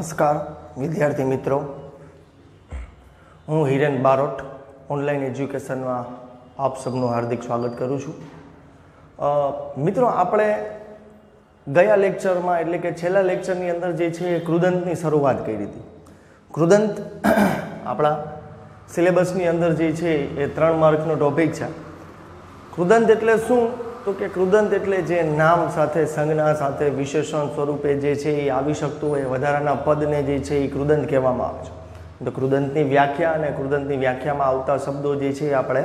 નમસ્કાર, વિદ્યાર્થી મિત્રો. હું હિરેન બારોટ ઓનલાઈન એજ્યુકેશનમાં આપ સૌનું હાર્દિક સ્વાગત કરું છું. મિત્રો, આપણે ગયા લેક્ચરમાં એટલે કે છેલ્લા લેક્ચરની અંદર જે છે એ કૃદંતની શરૂઆત કરી હતી. કૃદંત આપણા સિલેબસની અંદર જે છે એ ત્રણ માર્કનો ટોપિક છે. કૃદંત એટલે શું? તો કે કૃદંત એટલે જે નામ સાથે, સંજ્ઞા સાથે વિશેષણ સ્વરૂપે જે છે એ આવી શકતું હોય વધારાના પદને જે છે એ કૃદંત કહેવામાં આવે છે. તો કૃદંતની વ્યાખ્યા અને કૃદંતની વ્યાખ્યામાં આવતા શબ્દો જે છે એ આપણે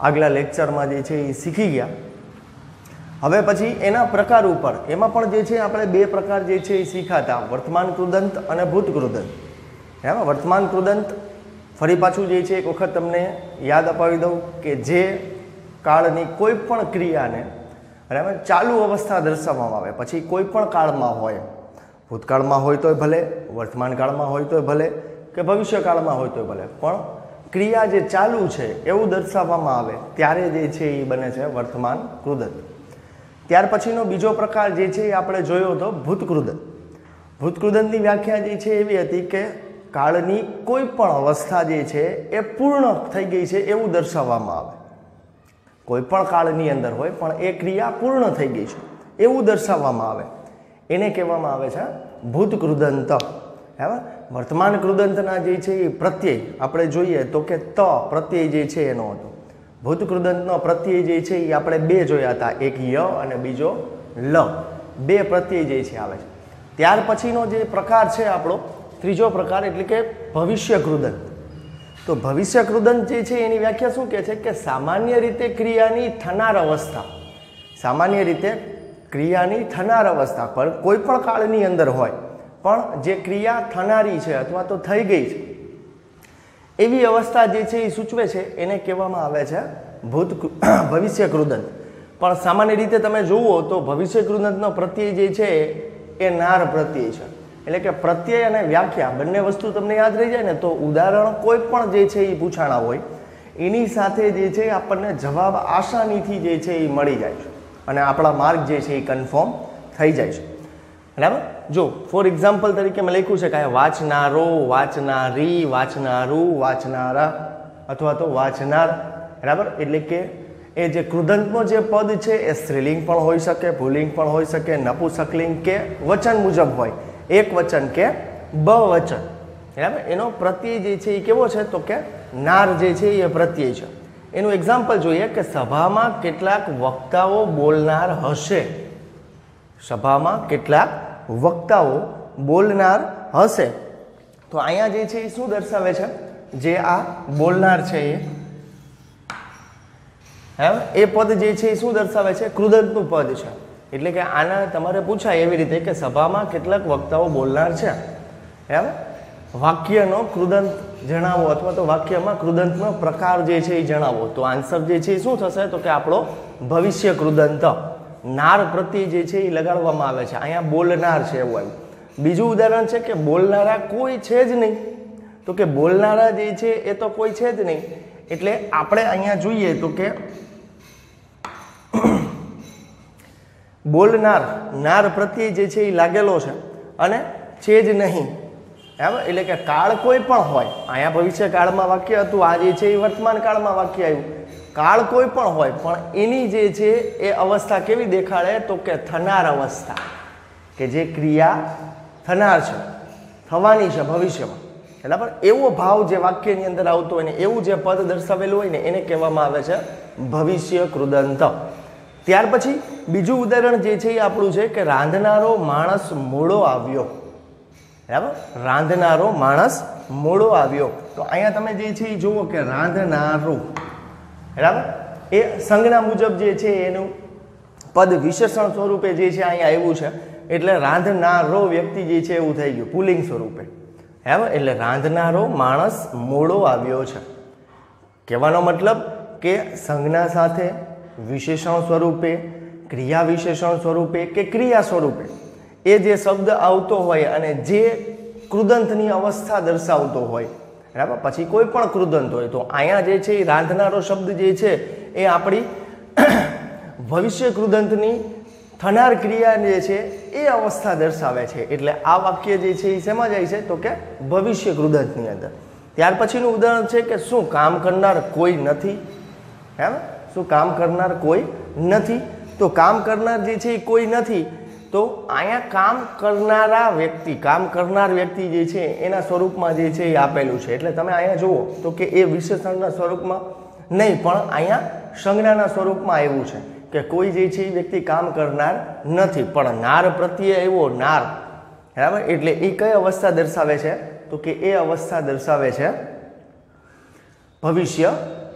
આગલા લેક્ચરમાં જે છે એ શીખી ગયા. હવે પછી એના પ્રકાર ઉપર, એમાં પણ જે છે આપણે બે પ્રકાર જે છે એ શીખાતા. વર્તમાન કૃદંત અને ભૂત કૃદંત એમાં વર્તમાન કૃદંત ફરી પાછું જે છે એક વખત તમને યાદ અપાવી દઉં કે જે કાળની કોઈ પણ ક્રિયાને બરાબર ચાલુ અવસ્થા દર્શાવવામાં આવે. પછી કોઈ પણ કાળમાં હોય, ભૂતકાળમાં હોય તોય ભલે, વર્તમાન કાળમાં હોય તોય ભલે કે ભવિષ્યકાળમાં હોય તોય ભલે. પણ ક્રિયા જે ચાલુ છે એવું દર્શાવવામાં આવે ત્યારે જે છે એ બને છે વર્તમાન કૃદત. ત્યાર પછીનો બીજો પ્રકાર જે છે એ આપણે જોયો હતો ભૂતકૃદંત. ભૂતકૃદનની વ્યાખ્યા જે છે એવી હતી કે કાળની કોઈ પણ અવસ્થા જે છે એ પૂર્ણ થઈ ગઈ છે એવું દર્શાવવામાં આવે. કોઈ પણ કાળની અંદર હોય, પણ એ ક્રિયા પૂર્ણ થઈ ગઈ છે. એવું દર્શાવવામાં આવે. એને કહેવામાં આવે છે ભૂત કૃદંત બરાબર વર્તમાન કૃદંતના જે છે એ પ્રત્યય, આપણે જોઈએ તો કે ત પ્રત્યય જે છે એનો હતો. ભૂત કૃદંતનો પ્રત્યય જે છે એ આપણે બે જોયા હતા, એક ય અને બીજો લ. બે પ્રત્યય જે છે આવે છે. ત્યાર પછીનો જે પ્રકાર છે આપણો, ત્રીજો પ્રકાર એટલે કે ભવિષ્ય કૃદંત તો ભવિષ્ય કૃદન જે છે એની વ્યાખ્યા શું કહે છે કે સામાન્ય રીતે ક્રિયાની થનાર અવસ્થા. સામાન્ય રીતે ક્રિયાની થનાર અવસ્થા પર કોઈ પણ કાળની અંદર હોય, પણ જે ક્રિયા થનારી છે અથવા તો થઈ ગઈ છે, એવી અવસ્થા જે છે એ સૂચવે છે, એને કહેવામાં આવે છે ભૂત ભવિષ્ય કૃદંત પણ સામાન્ય રીતે તમે જુઓ તો ભવિષ્ય કૃદંતનો પ્રત્યય જે છે એ નાર પ્રત્યય છે. એટલે કે પ્રત્યય અને વ્યાખ્યા બંને વસ્તુ તમને યાદ રહી જાય ને, તો ઉદાહરણ કોઈ પણ જે છે એ પૂછાણા હોય, એની સાથે જે છે આપણને જવાબ આસાનીથી જે છે એ મળી જાય છે. અને આપણા માર્ક જે છે એ કન્ફર્મ થઈ જાય છે. બરાબર? જો, ફોર એક્ઝામ્પલ તરીકે મેં લખ્યું છે કે વાંચનારો, વાંચનારી, વાંચનારું, વાંચનારા અથવા તો વાંચનાર, બરાબર? એટલે કે એ જે કૃદંતનો જે પદ છે, એ સ્ત્રીલિંગ પણ હોઈ શકે ભૂલિંગ પણ હોઈ શકે, નપુસકલિંગ કે વચન મુજબ હોય. એક વચન કે બ વચન બરાબર? એનો પ્રત્યય જે છે એ કેવો છે? તો કે નાર જે છે એ પ્રત્યય છે. એનું એક્ઝામ્પલ જોઈએ કે સભામાં કેટલાક વક્તાઓ બોલનાર હશે. સભામાં કેટલાક વક્તાઓ બોલનાર હશે. તો અહીંયા જે છે એ શું દર્શાવે છે? જે આ બોલનાર છે એ હે એ પદ જે છે એ શું દર્શાવે છે? કૃદંતનું પદ છે. એટલે કે આના તમારે પૂછાય એવી રીતે કે સભામાં કેટલાક વક્તાઓ બોલનાર છે. એમ? વાક્યનો કૃદંત જણાવો અથવા તો વાક્યમાં કૃદંતનો પ્રકાર જે છે એ જણાવો. તો આન્સર જે છે એ શું થશે? તો કે આપણો ભવિષ્ય કૃદંત, નાર પ્રત્યે જે છે એ લગાડવામાં આવે છે. અહીંયા બોલનાર છે એવું આવ્યું બીજું ઉદાહરણ છે કે બોલનારા કોઈ છે જ નહીં. તો કે બોલનારા જે છે એ તો કોઈ છે જ નહીં. એટલે આપણે અહીંયા જોઈએ તો કે બોલનાર, નાર પ્રત્યે જે છે એ લાગેલો છે. અને છે જ નહીં. એમ એટલે કે કાળ કોઈ પણ હોય, અહીંયા ભવિષ્ય કાળમાં વાક્ય હતું, આ જે છે એ વર્તમાન કાળમાં વાક્ય આવ્યું. કાળ કોઈ પણ હોય, પણ એની જે છે એ અવસ્થા કેવી દેખાડે? તો કે થનાર અવસ્થા. કે જે ક્રિયા થનાર છે, થવાની છે ભવિષ્યમાં. બરાબર? એવો ભાવ જે વાક્યની અંદર આવતો હોય ને, એવું જે પદ દર્શાવેલું હોય ને, એને કહેવામાં આવે છે ભવિષ્ય કૃદંત ત્યાર પછી બીજું ઉદાહરણ જે છે એ આપણું છે કે રાંધનારો માણસ મોડો આવ્યો. બરાબર? રાંધનારો માણસ મોડો આવ્યો. તો અહીંયા તમે જે છે એ જુઓ કે રાંધનારો. બરાબર? એ સંજ્ઞા મુજબ જે છે એનું પદ વિશેષણ સ્વરૂપે જે છે અહીંયા આવ્યું છે. એટલે રાંધનારો વ્યક્તિ જે છે એવું થઈ ગયું, પુલિંગ સ્વરૂપે. બરાબર? એટલે રાંધનારો માણસ મોડો આવ્યો છે. કહેવાનો મતલબ કે સંજ્ઞા સાથે વિશેષણ સ્વરૂપે, ક્રિયા વિશેષણ સ્વરૂપે કે ક્રિયા સ્વરૂપે? એ જે શબ્દ આવતો હોય અને જે કૃદંતની અવસ્થા દર્શાવતો હોય, બરાબર? પછી કોઈ પણ કૃદંત હોય, તો અહીંયા જે છે એ રાંધનારો શબ્દ જે છે એ આપણી ભવિષ્ય કૃદંતની થનાર ક્રિયા જે છે એ અવસ્થા દર્શાવે છે. એટલે આ વાક્ય જે છે એ શેમાં જાય છે? તો કે ભવિષ્ય કૃદંતની અંદર. ત્યાર પછીનું ઉદાહરણ છે કે શું કામ કરનાર કોઈ નથી? એમ શું કામ કરનાર કોઈ નથી? તો કામ કરનાર જે છે એ કોઈ નથી. તો અહીંયા કામ કરનારા વ્યક્તિ, કામ કરનાર વ્યક્તિ જે છે એના સ્વરૂપમાં જે છે એ આપેલું છે. એટલે તમે અહીંયા જુઓ તો કે એ વિશેષણના સ્વરૂપમાં નહીં, પણ અહીંયા સંજ્ઞાના સ્વરૂપમાં આવ્યું છે કે કોઈ જે છે એ વ્યક્તિ કામ કરનાર નથી, પણ નાર પ્રત્યે એવો નાર. બરાબર? એટલે એ કઈ અવસ્થા દર્શાવે છે? તો કે એ અવસ્થા દર્શાવે છે ભવિષ્ય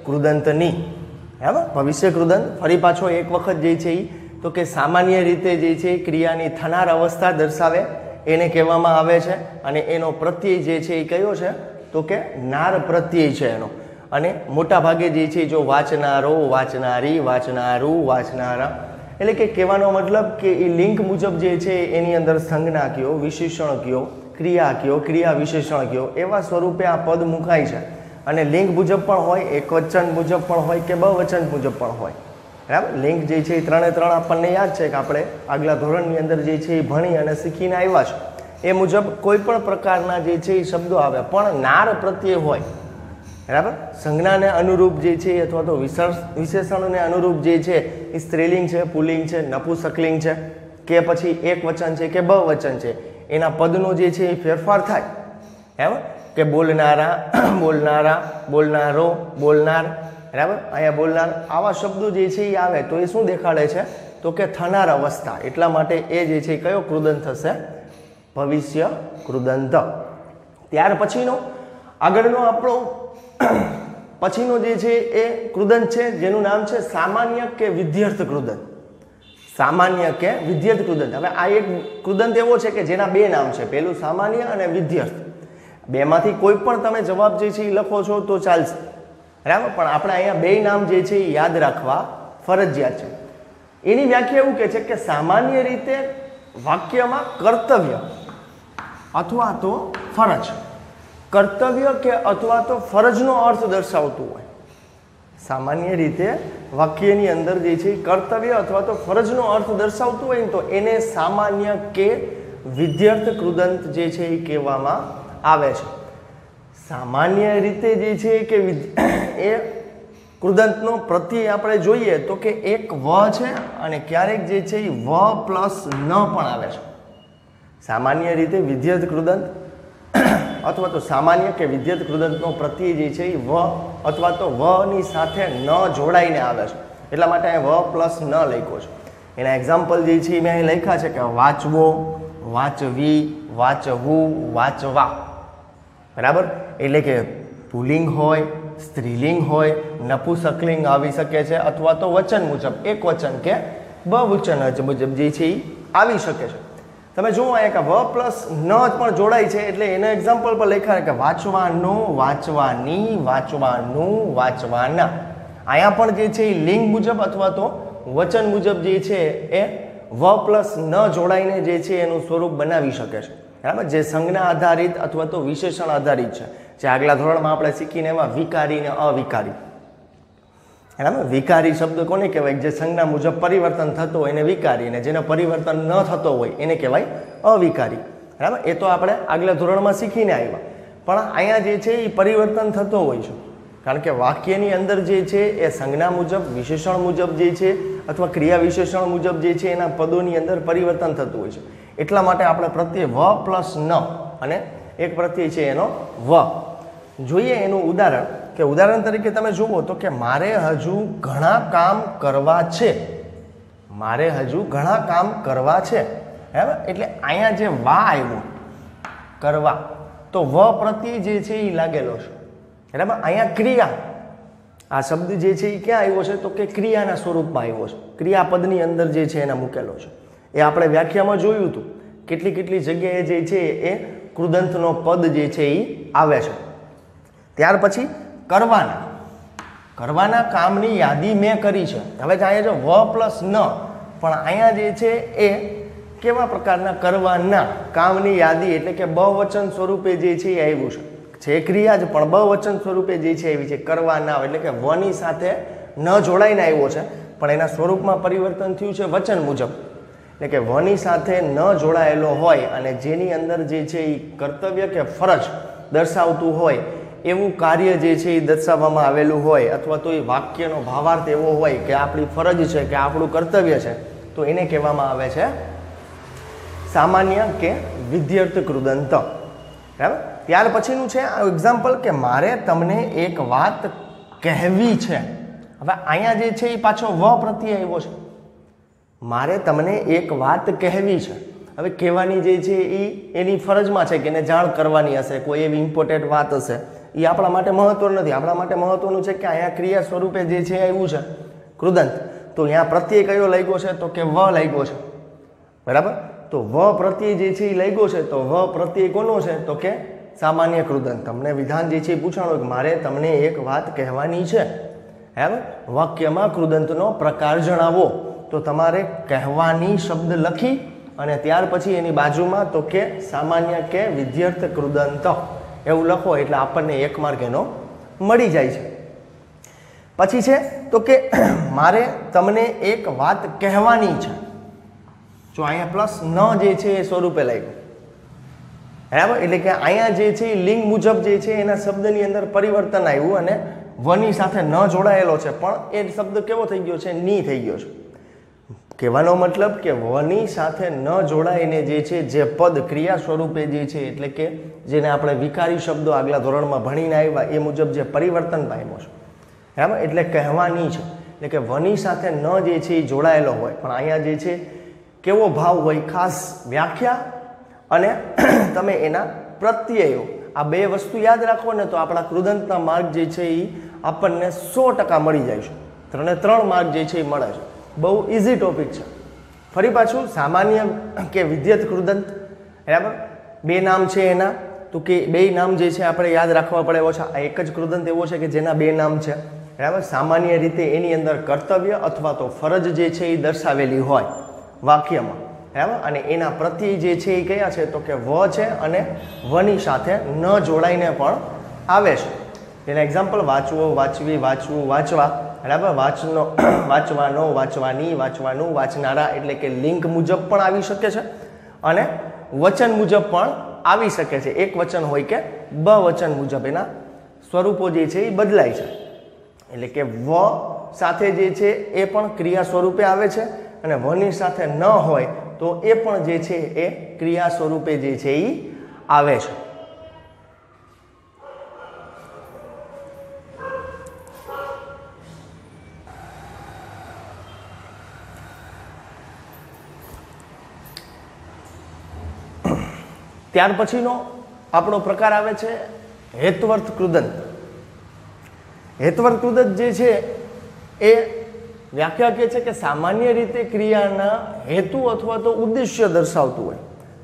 કૃદંતની. બરાબર ભવિષ્ય કૃદંત ફરી પાછો એક વખત જે છે એ તો કે સામાન્ય રીતે જે છે ક્રિયાની થનાર અવસ્થા દર્શાવે, એને કહેવામાં આવે છે. અને એનો પ્રત્યય જે છે એ કયો છે? તો કે નાર પ્રત્યય છે એનો. અને મોટા ભાગે જે છે જો વાંચનારો, વાંચનારી, વાંચનારું, વાંચનારા, એટલે કે કહેવાનો મતલબ કે એ લિંક મુજબ જે છે એની અંદર સંજ્ઞા કયો, વિશેષણ કયો, ક્રિયા કયો, ક્રિયા વિશેષણ કયો, એવા સ્વરૂપે આ પદ મુકાય છે. અને લિંગ મુજબ પણ હોય એક વચન મુજબ પણ હોય કે બહુવચન મુજબ પણ હોય. બરાબર? લિંક જે છે એ ત્રણે ત્રણ આપણને યાદ છે કે આપણે આગલા ધોરણની અંદર જે છે એ ભણી અને શીખીને આવ્યા છે. એ મુજબ કોઈ પણ પ્રકારના જે છે એ શબ્દો આવે. પણ નાર પ્રત્યે હોય. બરાબર? સંજ્ઞાને અનુરૂપ જે છે અથવા તો વિશેષ વિશેષણને અનુરૂપ જે છે એ સ્ત્રીલિંગ છે, પુલિંગ છે, નપુસકલિંગ છે કે પછી એક વચન છે કે બહુવચન છે. એના પદનો જે છે એ ફેરફાર થાય. બરાબર? કે બોલનારા બોલનારા, બોલનારો, બોલનાર, બરાબર? અહીંયા બોલનાર આવા શબ્દો જે છે એ આવે તો એ શું દેખાડે છે? તો કે થનાર અવસ્થા. એટલા માટે એ જે છે કયો કૃદંત થશે? ભવિષ્ય કૃદંત ત્યાર પછીનો, આગળનો આપણો પછીનો જે છે એ કૃદંત છે, જેનું નામ છે સામાન્ય કે વિદ્યાર્થ કૃદંત સામાન્ય કે વિદ્યાર્થ કૃદંત હવે આ એક કૃદંત એવો છે કે જેના બે નામ છે. પહેલું સામાન્ય અને વિદ્યાર્થ. બેમાંથી કોઈ પણ તમે જવાબ જે છે એ લખો છો તો ચાલશે. બરાબર? પણ આપણે અહીંયા બે નામ જે છે એ યાદ રાખવા ફરજિયાત છે. એની વ્યાખ્યા એવું કહે છે કે સામાન્ય રીતે વાક્યમાં કર્તવ્ય અથવા તો ફરજ. કર્તવ્ય કે અથવા તો ફરજનો અર્થ દર્શાવતું હોય. સામાન્ય રીતે વાક્યની અંદર જે છે કર્તવ્ય અથવા તો ફરજનો અર્થ દર્શાવતું હોય ને તો એને સામાન્ય કે વિદ્યાર્થ કૃદંત જે છે એ કહેવામાં આવે છે. સામાન્ય રીતે જે છે કે એ કૃદંતનો પ્રતિ આપણે જોઈએ તો કે એક વ છે અને ક્યારેક જે છે એ વ પ્લસ ન પણ આવે છે. સામાન્ય રીતે વિદ્યત કૃદંત અથવા તો સામાન્ય કે વિદ્યત કૃદંતનો પ્રત્યય જે છે એ વ અથવા તો વની સાથે ન જોડાઈને આવે છે. એટલા માટે અહીં વ પ્લસ ન લખ્યો છે. એના એક્ઝામ્પલ જે છે એ મેં અહીં લખ્યા છે કે વાંચવો, વાંચવી, વાંચવું, વાંચવા. બરાબર? એટલે કે પુલિંગ હોય, સ્ત્રીલિંગ હોય, નપુસકલિંગ આવી શકે છે અથવા તો વચન મુજબ, એક વચન કે બહુવચન જ મુજબ જે છે એ આવી શકે છે. તમે જુઓ અહીંયા કે વ પ્લસ ન પણ જોડાય છે, એટલે એના એક્ઝામ્પલ પર લખ્યા કે વાંચવાનું, વાંચવાની, વાંચવાનું, વાંચવાના. અહીંયા પણ જે છે એ લિંગ મુજબ અથવા તો વચન મુજબ જે છે એ વ પ્લસ ન જોડાઈને જે છે એનું સ્વરૂપ બનાવી શકે છે. બરાબર? જે સંજ્ઞા આધારિત અથવા તો વિશેષણ આધારિત છે. જે આગલા ધોરણમાં આપણે શીખીને એમાં વિકારી ને અવિકારી. બરાબર વિકારી શબ્દ કોને કહેવાય? જે સંજ્ઞા મુજબ પરિવર્તન થતો હોય એને વિકારી અને જેને પરિવર્તન ન થતો હોય એને કહેવાય અવિકારી. બરાબર? એ તો આપણે આગલા ધોરણમાં શીખીને આવ્યા. પણ અહીંયા જે છે એ પરિવર્તન થતો હોય છે. કારણ કે વાક્યની અંદર જે છે એ સંજ્ઞા મુજબ, વિશેષણ મુજબ જે છે અથવા ક્રિયા વિશેષણ મુજબ જે છે એના પદોની અંદર પરિવર્તન થતું હોય છે. એટલા માટે આપણે પ્રત્યે વ પ્લસ ન, અને એક પ્રત્યય છે એનો વ. જોઈએ એનું ઉદાહરણ, કે ઉદાહરણ તરીકે તમે જુઓ તો કે મારે હજુ ઘણા કામ કરવા છે. મારે હજુ ઘણા કામ કરવા છે. બરાબર? એટલે અહીંયા જે વા આવ્યો, કરવા, તો વ પ્રત્યે જે છે એ લાગેલો છે. બરાબર? અહીંયા ક્રિયા. આ શબ્દ જે છે એ ક્યાં આવ્યો છે? તો કે ક્રિયાના સ્વરૂપમાં આવ્યો છે. ક્રિયાપદની અંદર જે છે એને મૂકેલો છે. એ આપણે વ્યાખ્યામાં જોયું હતું. કેટલી કેટલી જગ્યાએ જે છે એ કૃદંતનો પદ જે છે એ આવે છે. ત્યાર પછી કરવાના. કરવાના કામની યાદી મેં કરી છે. હવે અહીંયા છે વ પ્લસ ન, પણ અહીંયા જે છે એ કેવા પ્રકારના કરવાના કામની યાદી એટલે કે બહુવચન સ્વરૂપે જે છે એ આવ્યું છે. છે ક્રિયા જ, પણ બહુવચન સ્વરૂપે જે છે એવી છે કરવાના એટલે કે વની સાથે ન જોડાઈને આવ્યો છે. પણ એના સ્વરૂપમાં પરિવર્તન થયું છે વચન મુજબ. એટલે કે વની સાથે ન જોડાયેલો હોય અને જેની અંદર જે છે એ કર્તવ્ય કે ફરજ દર્શાવતું હોય, એવું કાર્ય જે છે એ દર્શાવવામાં આવેલું હોય અથવા તો એ વાક્યનો ભાવાર્થ એવો હોય કે આપણી ફરજ છે કે આપણું કર્તવ્ય છે, તો એને કહેવામાં આવે છે સામાન્ય કે વિદ્યાર્થ કૃદંત. બરાબર? ત્યાર પછીનું છે એક્ઝામ્પલ કે મારે તમને એક વાત કહેવી છે. હવે અહીંયા જે છે એ પાછો વ પ્રત્યે આવ્યો છે. મારે તમને એક વાત કહેવી છે. હવે કહેવાની જે છે એ એની ફરજમાં છે કે એને જાણ કરવાની હશે, કોઈ એવી ઇમ્પોર્ટન્ટ વાત હશે. એ આપણા માટે મહત્વનું નથી. આપણા માટે મહત્વનું છે કે અહીંયા ક્રિયા સ્વરૂપે જે છે આવ્યું છે, કૃદંત. તો અહીંયા પ્રત્યય કયો લાગ્યો છે? તો કે વ લાગ્યો છે. બરાબર? તો વ પ્રત્યય જે છે એ લાગ્યો છે. તો વ પ્રત્યય કોનો છે? તો કે સામાન્ય કૃદંત. તમને વિધાન જે છે એ પૂછાણું કે મારે તમને એક વાત કહેવાની છે. બરાબર? વાક્યમાં કૃદંતનો પ્રકાર જણાવો. તો તમારે કહેવાની શબ્દ લખી અને ત્યાર પછી એની બાજુમાં તો કે સામાન્ય કે વિદ્યાર્થ કૃદંત. એવું લખો એટલે આપણને એક માર્ક એનો મળી જાય છે. પછી છે તો કે મારે તમને એક વાત કહેવાની છે. જો અહીંયા પ્લસ ન જે છે એ સ્વરૂપે લાગ્યું. બરાબર? એટલે કે અહીંયા જે છે એ લિંગ મુજબ જે છે એના શબ્દની અંદર પરિવર્તન આવ્યું અને વની સાથે ન જોડાયેલો છે. પણ એ શબ્દ કેવો થઈ ગયો છે? ની થઈ ગયો છે. કહેવાનો મતલબ કે વની સાથે ન જોડાઈને જે છે, જે પદ ક્રિયા સ્વરૂપે જે છે, એટલે કે જેને આપણે વિકારી શબ્દો આગલા ધોરણમાં ભણીને આવ્યા, એ મુજબ જે પરિવર્તન પામ્યો છે. બરાબર? એટલે કહેવાની છે. એટલે કે વની સાથે ન જે છે, એ જોડાયેલો હોય. પણ અહીંયા જે છે, કેવો ભાવ હોય, ખાસ વ્યાખ્યા અને તમે એના પ્રત્યયો. આ બે વસ્તુ યાદ રાખો ને તો આપણા કૃદંતના માર્ગ જે છે, એ આપણને સો ટકા મળી જાય છે. ત્રણે ત્રણ માર્ગ જે છે, એ મળે છે. બહુ ઇઝી ટોપિક છે. ફરી પાછું સામાન્ય કે વિદ્યત કૃદંત, બરાબર? બે નામ છે એના. તો કે બે નામ જે છે આપણે યાદ રાખવા પડે એવો છે આ એક જ કૃદંત એવો છે કે જેના બે નામ છે. બરાબર? સામાન્ય રીતે એની અંદર કર્તવ્ય અથવા તો ફરજ જે છે એ દર્શાવેલી હોય વાક્યમાં. બરાબર? અને એના પ્રત્યે જે છે એ કયા છે? તો કે વ છે અને વની સાથે ન જોડાઈને પણ આવે છે. એના એક્ઝામ્પલ વાંચવો, વાંચવી, વાંચવું, વાંચવા. બરાબર? વાંચનો, વાંચવાનો, વાંચવાની, વાંચવાનું, વાંચનારા એટલે કે લિંક મુજબ પણ આવી શકે છે અને વચન મુજબ પણ આવી શકે છે. એક વચન હોય કે બ વચન મુજબ એના સ્વરૂપો જે છે એ બદલાય છે. એટલે કે વ સાથે જે છે એ પણ ક્રિયા સ્વરૂપે આવે છે અને વની સાથે ન હોય તો એ પણ જે છે એ ક્રિયા સ્વરૂપે જે છે એ આવે છે. ત્યાર પછીનો આપણો પ્રકાર આવે છે હેતવર્થ કૃદંત હેતવર્થ કૃદંત જે છે એ વ્યાખ્યા કહે છે કે સામાન્ય રીતે ક્રિયાના હેતુ અથવા તો ઉદ્દેશ્ય દર્શાવતું હોય.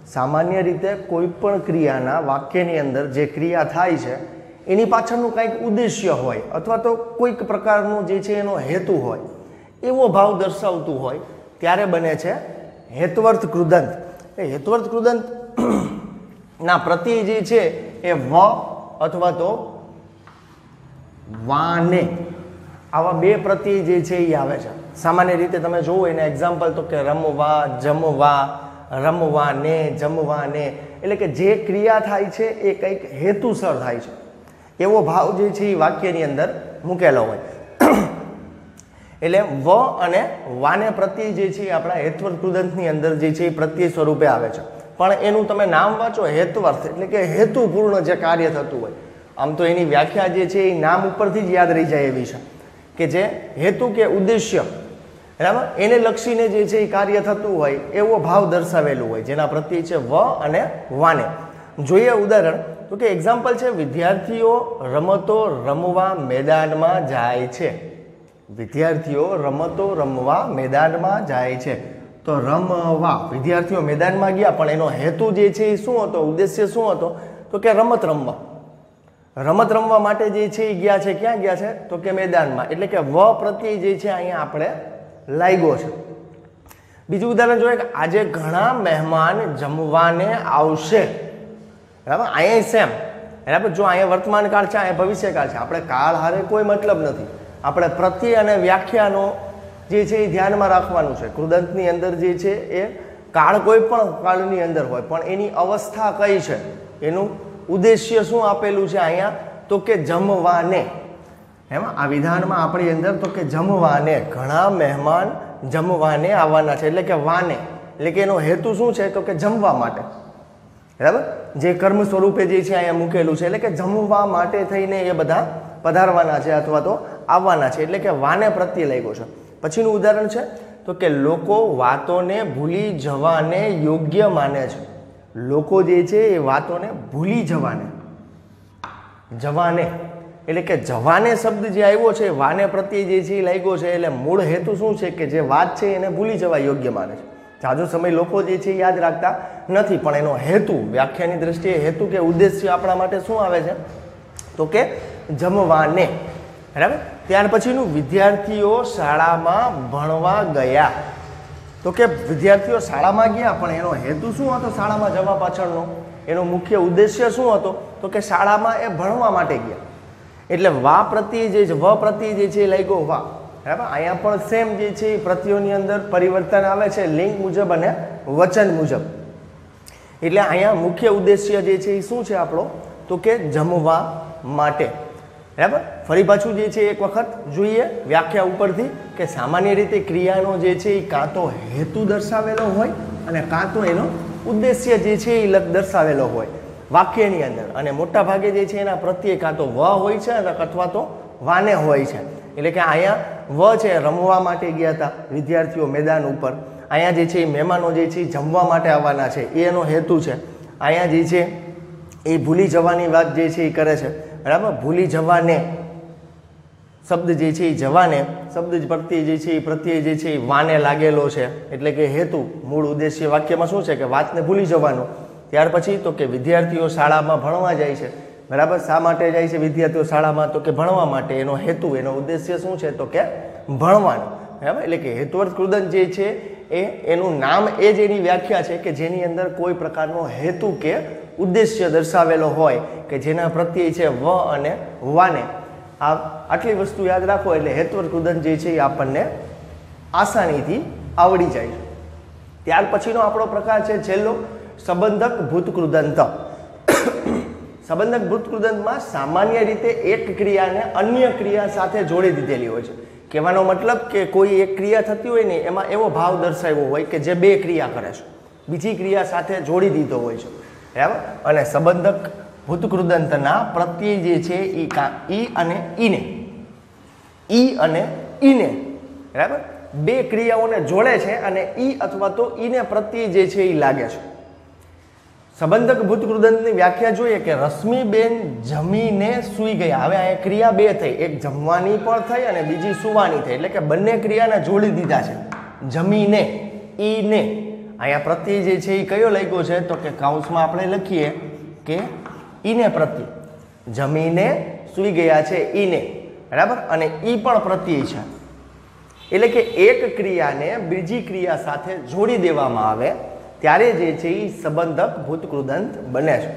સામાન્ય રીતે કોઈ પણ ક્રિયાના વાક્યની અંદર જે ક્રિયા થાય છે, એની પાછળનું કંઈક ઉદ્દેશ્ય હોય અથવા તો કોઈક પ્રકારનું જે છે એનો હેતુ હોય, એવો ભાવ દર્શાવતું હોય, ત્યારે બને છે હેતવર્થ કૃદંત એ હેતવર્થ કૃદંત ના, પ્રત્યય જે છે એ વ અથવા તો વાને. આવા બે પ્રત્યય જે છે એ આવે છે. સામાન્ય રીતે તમે જોવો એને એક્ઝામ્પલ તો કે રમવા, જમવા રમવા ને જમવા ને એટલે કે જે ક્રિયા થાય છે એ કંઈક હેતુસર થાય છે. એવો ભાવ જે છે એ વાક્યની અંદર મૂકેલો હોય. એટલે વ અને વાને પ્રત્યય જે છે એ આપણા હેતવર્થ કૃદંતની અંદર જે છે એ પ્રત્યય સ્વરૂપે આવે છે. પણ એનું તમે નામ વાંચો, હેતવર્થ, એટલે કે હેતુપૂર્ણ જે કાર્ય થતું હોય. આમ તો એની વ્યાખ્યા જે છે એ નામ ઉપરથી જ યાદ રહી જાય એવી છે. કે જે હેતુ કે ઉદ્દેશ્ય, બરાબર? એને લક્ષીને જે છે એ કાર્ય થતું હોય, એવો ભાવ દર્શાવેલું હોય, જેના પ્રત્યે છે વ અને વાને. જોઈએ ઉદાહરણ, તો કે એક્ઝામ્પલ છે, વિદ્યાર્થીઓ રમતો રમવા મેદાનમાં જાય છે. વિદ્યાર્થીઓ રમતો રમવા મેદાનમાં જાય છે. તો રમવા વિદ્યાર્થીઓ મેદાનમાં ગયા, પણ એનો હેતુ જે છે એ શું હતો? ઉદ્દેશ્ય શું હતો? તો કે રમત રમવા. રમત રમવા માટે જે છે એ ગયા છે, ક્યાં ગયા છે? તો કે મેદાનમાં. એટલે કે વ પ્રત્યય જે છે અહીંયા આપણે લાગ્યો છે. બીજું ઉદાહરણ જોઈએ કે આજે ઘણા મહેમાન જમવાને આવશે. બરાબર? અહીંયા સેમ. બરાબર? જો અહીંયા વર્તમાન કાળ છે, અહીંયા ભવિષ્યકાળ છે. આપણે કાળ હારે કોઈ મતલબ નથી. આપણે પ્રત્યય અને વ્યાખ્યાનો જે છે એ ધ્યાનમાં રાખવાનું છે. કૃદંતની અંદર જે છે એ કાળ કોઈ પણ કાળની અંદર હોય, પણ એની અવસ્થા કઈ છે? એનું ઉદ્દેશ્ય શું આપેલું છે અહીંયા? તો કે જમવાને. એમાં આ વિધાનમાં આપણી અંદર તો કે જમવાને. ઘણા મહેમાન જમવાને આવવાના છે, એટલે કે વાને. એટલે કે એનો હેતુ શું છે? તો કે જમવા માટે. બરાબર? જે કર્મ સ્વરૂપે જે છે અહીંયા મૂકેલું છે, એટલે કે જમવા માટે થઈને એ બધા પધારવાના છે અથવા તો આવવાના છે. એટલે કે વાને પ્રત્યે લાગ્યો છે. પછીનું ઉદાહરણ છે, તો કે લોકો વાતોને ભૂલી જવાને યોગ્ય માને છે. લોકો જે છે એ વાતોને ભૂલી જવાને. જવાને. એટલે કે જવાને શબ્દ જે આવ્યો છે, વાને પ્રત્યે જે છે એ લાગ્યો છે, એટલે મૂળ હેતુ શું છે કે જે વાત છે એને ભૂલી જવા યોગ્ય માને છે. જાજો સમય લોકો જે છે યાદ રાખતા નથી, પણ એનો હેતુ, વ્યાખ્યાની દ્રષ્ટિએ હેતુ કે ઉદ્દેશ્ય આપણા માટે શું આવે છે? તો કે જમવાને. બરાબર? ત્યાર પછીનું વિદ્યાર્થીઓ શાળામાં ભણવા ગયા. તો કે વિદ્યાર્થીઓ શાળામાં ગયા, પણ એનો હેતુ શું હતો શાળામાં જવા પાછળનો? એનો મુખ્ય ઉદ્દેશ્ય શું હતો? તો કે શાળામાં એ ભણવા માટે ગયા. એટલે વા પ્રત્યે જે છે, વ પ્રત્યે જે છે લાગ્યો વા. બરાબર? અહીંયા પણ સેમ જે છે, એ પ્રત્યોની અંદર પરિવર્તન આવે છે, લિંગ મુજબ અને વચન મુજબ. એટલે અહીંયા મુખ્ય ઉદ્દેશ્ય જે છે એ શું છે આપણો? તો કે જમવા માટે. બરાબર? ફરી પાછું જે છે એક વખત જોઈએ વ્યાખ્યા ઉપરથી કે સામાન્ય રીતે ક્રિયાનો જે છે એ કાં તો હેતુ દર્શાવેલો હોય અને કાં તો એનો ઉદ્દેશ્ય જે છે એ લગ દર્શાવેલો હોય વાક્યની અંદર. અને મોટા ભાગે જે છે એના પ્રત્યે કાં તો વ હોય છે અથવા તો વાને હોય છે. એટલે કે અહીંયા વ છે રમવા માટે ગયા હતા વિદ્યાર્થીઓ મેદાન ઉપર. અહીંયા જે છે એ મહેમાનો જે છે જમવા માટે આવવાના છે. એ એનો હેતુ છે. અહીંયા જે છે એ ભૂલી જવાની વાત જે છે એ કરે છે. બરાબર? ભૂલી જવાને. શબ્દ જે છે એ જવાને, શબ્દ પ્રત્યે જે છે એ પ્રત્યે જે છે એ વાને લાગેલો છે. એટલે કે હેતુ, મૂળ ઉદ્દેશ્ય વાક્યમાં શું છે કે વાતને ભૂલી જવાનું. ત્યાર પછી તો કે વિદ્યાર્થીઓ શાળામાં ભણવા જાય છે. બરાબર? શા માટે જાય છે વિદ્યાર્થીઓ શાળામાં? તો કે ભણવા માટે. એનો હેતુ, એનો ઉદ્દેશ્ય શું છે? તો કે ભણવાનું. બરાબર? એટલે કે હેતુવર્ત કૃદન જે છે એ એનું નામ એ જ એની વ્યાખ્યા છે કે જેની અંદર કોઈ પ્રકારનો હેતુ કે ઉદ્દેશ્ય દર્શાવેલો હોય કે જેના પ્રત્યે છે વ અને વાને. આ આટલી વસ્તુ યાદ રાખો એટલે હેતુવર્ત કૃદંત જે છે એ આપણને આસાનીથી આવડી જાય ત્યાર પછીનો આપણો પ્રકાર છે છેલ્લો સંબંધક ભૂતકૃદંત. સંબંધક ભૂતકૃદંતમાં સામાન્ય રીતે એક ક્રિયાને અન્ય ક્રિયા સાથે જોડી દીધેલી હોય છે. કહેવાનો મતલબ કે કોઈ એક ક્રિયા થતી હોય ને એમાં એવો ભાવ દર્શાવ્યો હોય કે જે બે ક્રિયા કરે છે. બીજી ક્રિયા સાથે જોડી દીધો હોય છે. બરાબર? અને સંબંધક ભૂતકૃદંતના પ્રત્યય જે છે એ કા ઈ અને ઈને. ઈ અને ઈને. બરાબર? બે ક્રિયાઓને જોડે છે અને ઈ અથવા તો ઈને પ્રત્યય જે છે એ લાગે છે. સંબંધક ભૂતકૃદંતની વ્યાખ્યા જોઈએ કે રશ્મિબેન જમીને સૂઈ ગયા. હવે આ ક્રિયા બે થઈ. એક જમવાની પણ થઈ અને બીજી સુવાની થઈ. એટલે કે બંને ક્રિયાને જોડી દીધા છે. જમીને, ઈને. અહીંયા પ્રત્યય જે છે એ કયો લાગ્યો છે? તો કે કાઉન્સમાં આપણે લખીએ કે ઈને પ્રત્યય. જમીને સૂઈ ગયા છે, ઈને. બરાબર? અને ઈ પણ પ્રત્યય છે. એટલે કે એક ક્રિયાને બીજી ક્રિયા સાથે જોડી દેવામાં આવે. ત્યારે જે છે એ સંબંધક ભૂતકૃદંત બને છે.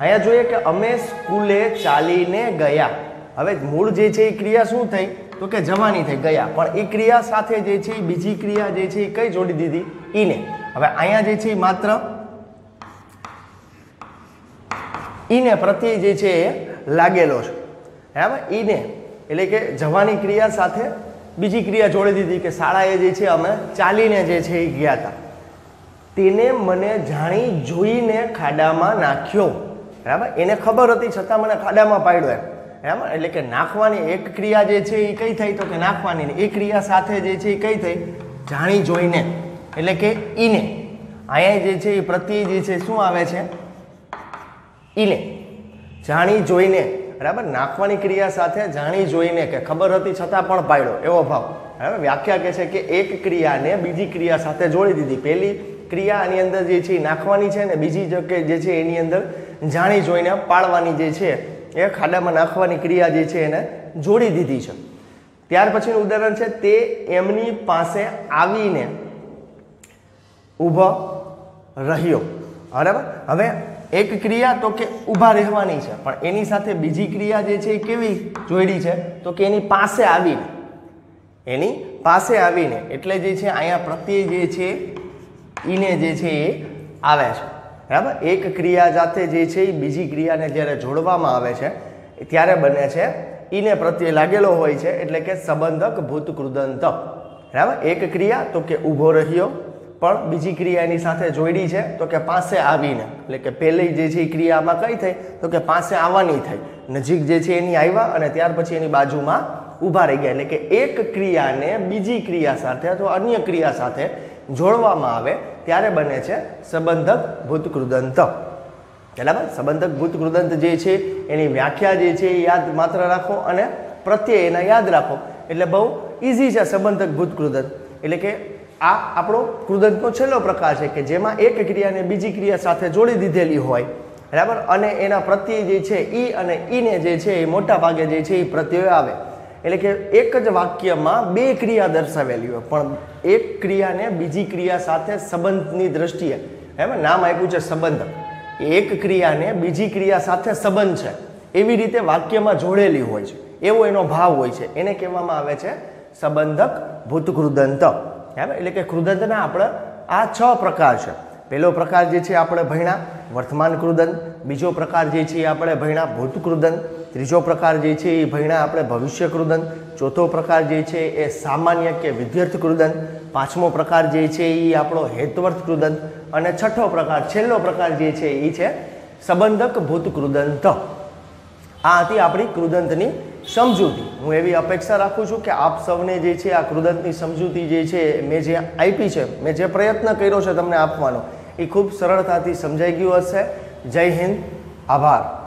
અહીંયા જોઈએ કે અમે સ્કૂલે ચાલીને ગયા. હવે મૂળ જે છે એ ક્રિયા શું થઈ? તો કે જવાની થઈ, ગયા. પણ એ ક્રિયા સાથે જે છે એ બીજી ક્રિયા જે છે એ કઈ જોડી દીધી? ઈને. હવે અહીંયા જે છે એ માત્ર ઈને પ્રત્યે જે છે એ લાગેલો છે. બરાબર? ઈને. એટલે કે જવાની ક્રિયા સાથે બીજી ક્રિયા જોડી દીધી કે શાળાએ જે છે અમે ચાલીને જે છે એ ગયા હતા તેને મને જાણી જોઈને ખાડામાં નાખ્યો. બરાબર? એને ખબર હતી, છતાં મને ખાડામાં પાડ્યો એમ. બરાબર? એટલે કે નાખવાની એક ક્રિયા જે છે એ કઈ થઈ? તો કે નાખવાની એ ક્રિયા સાથે જે છે એ કઈ થઈ? જાણી જોઈને. એટલે કે ઈને. અહીંયા જે છે એ પ્રત્યય જે છે શું આવે છે? ઈને. જાણી જોઈને. બરાબર? નાખવાની ક્રિયા સાથે જાણી જોઈને કે ખબર હતી, છતાં પણ પાડ્યો. એવો ભાવ. બરાબર? વ્યાખ્યા કહે છે કે એક ક્રિયાને બીજી ક્રિયા સાથે જોડી દીધી. પહેલી ક્રિયા આની અંદર જે છે નાખવાની છે ને બીજી જગ્યાએ જે છે એની અંદર જાણી જોઈને પાળવાની જે છે એ ખાડામાં નાખવાની ક્રિયા જે છે એને જોડી દીધી છે. ત્યાર પછીનું ઉદાહરણ છે તે એમની પાસે આવીને ઊભો રહ્યો. બરાબર? હવે એક ક્રિયા તો કે ઊભા રહેવાની છે, પણ એની સાથે બીજી ક્રિયા જે છે એ કેવી જોડી છે? તો કે એની પાસે આવીને, એની પાસે આવીને, એટલે જે છે અહીંયા પ્રત્યય જે છે ઈને જે છે એ આવે છે. બરાબર? એક ક્રિયા જાતે જે છે એ બીજી ક્રિયાને જ્યારે જોડવામાં આવે છે ત્યારે બને છે. ઈને પ્રત્યે લાગેલો હોય છે એટલે કે સંબંધક ભૂતકૃદંત. બરાબર? એક ક્રિયા તો કે ઊભો રહ્યો, પણ બીજી ક્રિયા એની સાથે જોડી છે, તો કે પાસે આવીને. એટલે કે પહેલી જે છે એ ક્રિયામાં કઈ થઈ? તો કે પાસે આવવાની થઈ. નજીક જે છે એની આવ્યા અને ત્યાર પછી એની બાજુમાં ઊભા રહી ગયા. એટલે કે એક ક્રિયાને બીજી ક્રિયા સાથે અથવા અન્ય ક્રિયા સાથે જોડવામાં આવે ત્યારે બને છે સંબંધક ભૂતકૃદંત. બરાબર? સંબંધક ભૂતકૃદંત જે છે, એની વ્યાખ્યા જે છે, એ યાદ માત્ર રાખો અને પ્રત્યય એના યાદ રાખો. એટલે બહુ ઇઝી છે સંબંધક ભૂતકૃદંત. એટલે કે આ આપણો કૃદંતનો છેલ્લો પ્રકાર છે કે જેમાં એક ક્રિયાને બીજી ક્રિયા સાથે જોડી દીધેલી હોય. બરાબર? અને એના પ્રત્યય જે છે, ઈ અને ઈને જે છે, એ મોટા ભાગે જે છે એ પ્રત્યય આવે. એટલે કે એક જ વાક્યમાં બે ક્રિયા દર્શાવેલી હોય, પણ એક ક્રિયાને બીજી ક્રિયા સાથે સંબંધની દ્રષ્ટિએ, એમ નામ આપ્યું છે સંબંધ એક ક્રિયાને બીજી ક્રિયા સાથે સંબંધ છે. એવી રીતે વાક્યમાં જોડેલી હોય છે. એવો એનો ભાવ હોય છે. એને કહેવામાં આવે છે સંબંધક ભૂતકૃદંત. બરાબર એટલે કે કૃદંતના આપણે આ છ પ્રકાર છે. પહેલો પ્રકાર જે છે આપણે ભણ્યા વર્તમાન કૃદંત. બીજો પ્રકાર જે છે આપણે ભણ્યા ભૂતકૃદંત. ત્રીજો પ્રકાર જે છે એ ભણ્યા આપણે ભવિષ્ય કૃદંત ચોથો પ્રકાર જે છે એ સામાન્ય કે વિદ્યાર્થ કૃદંત પાંચમો પ્રકાર જે છે એ આપણો હેતવર્થ કૃદંત અને છઠ્ઠો પ્રકાર, છેલ્લો પ્રકાર જે છે એ છે સંબંધક ભૂત કૃદંત. આ હતી આપણી કૃદંતની સમજૂતી. હું એવી અપેક્ષા રાખું છું કે આપ સૌને જે છે આ કૃદંતની સમજૂતી જે છે મેં જે આપી છે, મેં જે પ્રયત્ન કર્યો છે તમને આપવાનો, એ ખૂબ સરળતાથી સમજાઈ ગયું હશે. જય હિન્દ. આભાર.